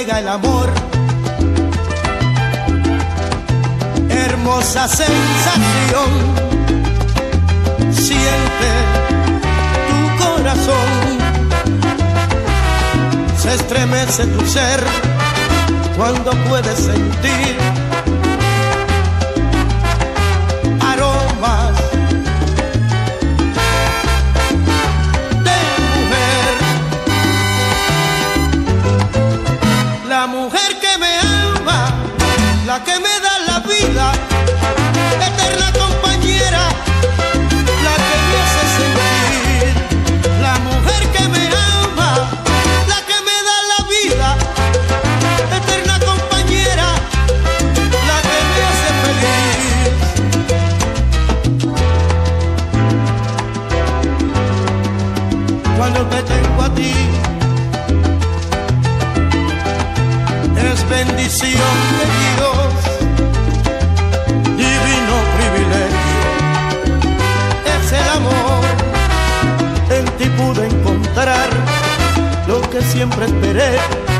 llega el amor. Hermosa sensación, siente tu corazón, se estremece tu ser cuando puedes sentir aromas amor que tengo a ti. Es bendición de Dios, divino privilegio, es el amor, en ti pude encontrar lo que siempre esperé.